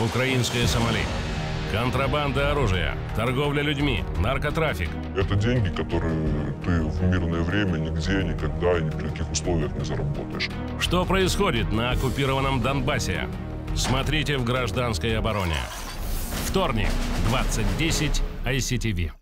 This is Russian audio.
Украинское Сомали. Контрабанда оружия, торговля людьми, наркотрафик. Это деньги, которые ты в мирное время нигде, никогда и ни при каких условиях не заработаешь. Что происходит на оккупированном Донбассе? Смотрите в «Гражданской обороне». Вторник, 20.10, ICTV.